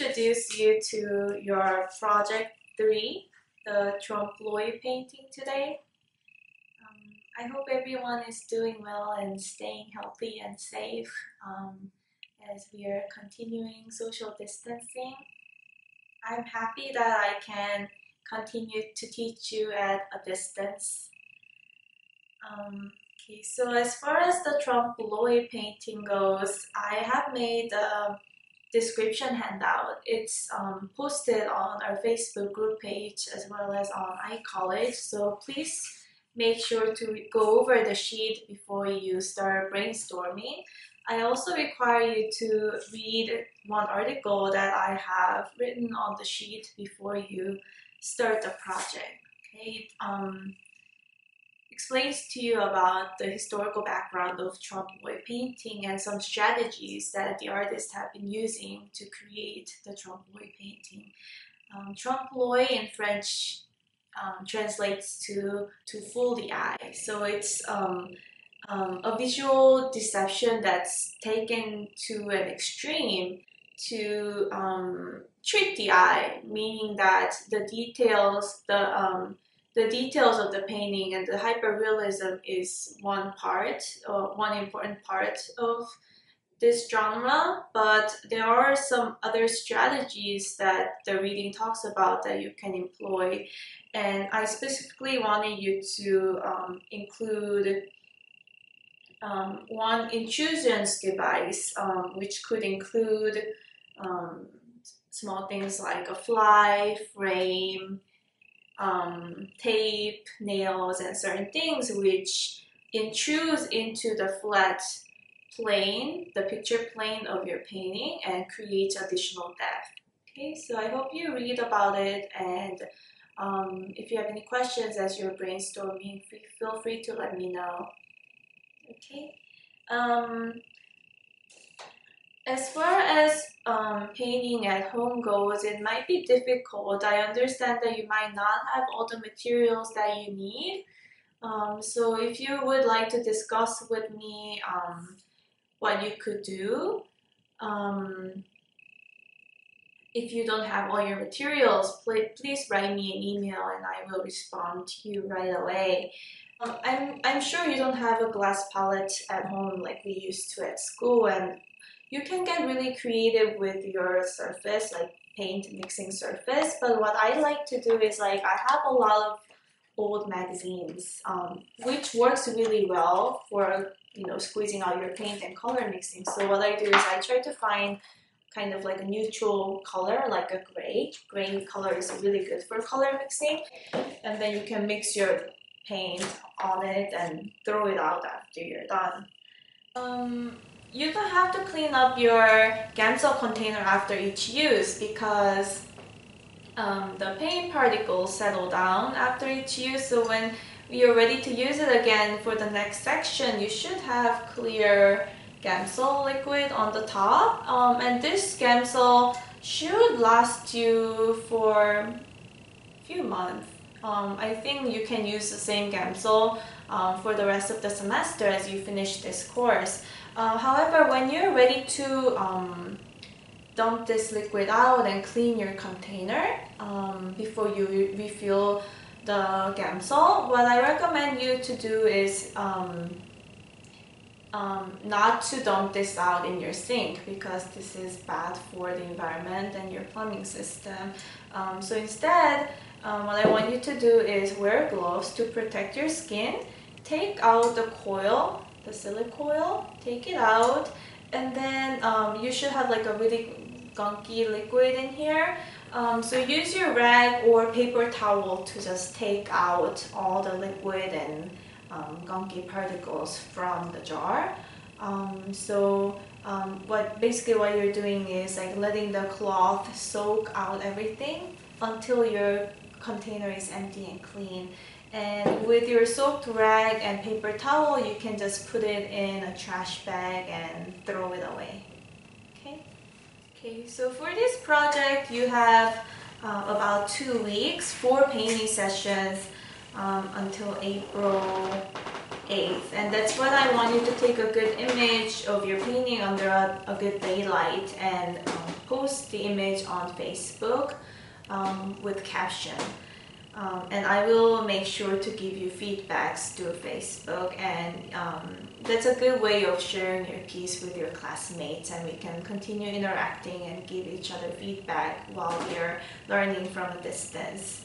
introduce you to your project three, the trompe l'oeil painting today. Um, I hope everyone is doing well and staying healthy and safe um, as we are continuing social distancing. I'm happy that I can continue to teach you at a distance. Um, okay, so as far as the trompe l'oeil painting goes, I have made a description handout. It's um, posted on our Facebook group page as well as on iCollege. So please make sure to go over the sheet before you start brainstorming. I also require you to read one article that I have written on the sheet before you start the project. Okay. Um, explains to you about the historical background of trompe l'oeil painting and some strategies that the artists have been using to create the trompe l'oeil painting. Um, trompe l'oeil in French um, translates to to fool the eye. So it's um, um, a visual deception that's taken to an extreme to um, trick the eye, meaning that the details, the um, the details of the painting and the hyperrealism is one part, uh, one important part of this genre, but there are some other strategies that the reading talks about that you can employ. And I specifically wanted you to um, include um, one intrusions device, um, which could include um, small things like a fly, frame, um, tape, nails, and certain things which intrudes into the flat plane, the picture plane of your painting and creates additional depth. Okay, so I hope you read about it and um, if you have any questions as you're brainstorming, feel free to let me know. Okay. Um, as far as um, painting at home goes, it might be difficult. I understand that you might not have all the materials that you need. Um, so if you would like to discuss with me um, what you could do, um, if you don't have all your materials, please write me an email and I will respond to you right away. Um, I'm, I'm sure you don't have a glass palette at home like we used to at school and you can get really creative with your surface, like paint mixing surface. But what I like to do is like I have a lot of old magazines, um, which works really well for you know squeezing out your paint and color mixing. So what I do is I try to find kind of like a neutral color, like a gray. Gray color is really good for color mixing, and then you can mix your paint on it and throw it out after you're done. Um, you don't have to clean up your Gamsol container after each use because um, the paint particles settle down after each use. So when you're ready to use it again for the next section, you should have clear Gamsol liquid on the top. Um, and this Gamsol should last you for a few months. Um, I think you can use the same Gamsol um, for the rest of the semester as you finish this course. Uh, however, when you're ready to um, dump this liquid out and clean your container um, before you re refill the Gamsol, what I recommend you to do is um, um, not to dump this out in your sink because this is bad for the environment and your plumbing system. Um, so instead, um, what I want you to do is wear gloves to protect your skin. Take out the coil the silicone, take it out, and then um, you should have like a really gunky liquid in here. Um, so use your rag or paper towel to just take out all the liquid and um, gunky particles from the jar. Um, so um, what basically what you're doing is like letting the cloth soak out everything until your container is empty and clean. And with your soaked rag and paper towel, you can just put it in a trash bag and throw it away. Okay? Okay, so for this project, you have uh, about two weeks, four painting sessions um, until April 8th. And that's when I want you to take a good image of your painting under a, a good daylight and um, post the image on Facebook um, with caption. Um, and I will make sure to give you feedbacks through Facebook and um, that's a good way of sharing your piece with your classmates and we can continue interacting and give each other feedback while we are learning from a distance.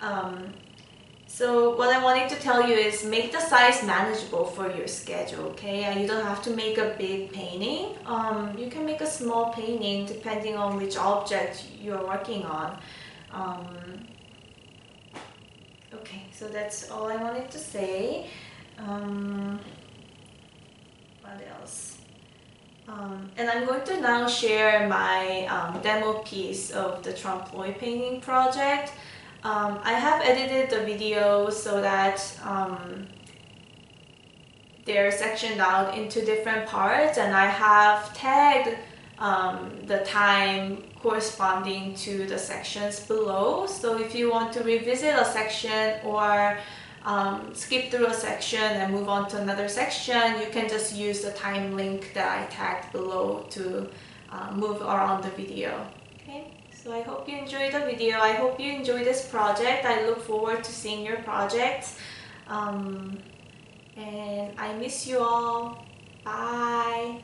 Um, so what I wanted to tell you is make the size manageable for your schedule, okay? And you don't have to make a big painting. Um, you can make a small painting depending on which object you're working on. Um, so that's all I wanted to say. Um, what else? Um, and I'm going to now share my um, demo piece of the trompe l'oeil painting project. Um, I have edited the video so that um, they're sectioned out into different parts and I have tagged um, the time corresponding to the sections below. So if you want to revisit a section or um, skip through a section and move on to another section, you can just use the time link that I tagged below to uh, move around the video. Okay, so I hope you enjoyed the video. I hope you enjoy this project. I look forward to seeing your projects. Um, and I miss you all. Bye.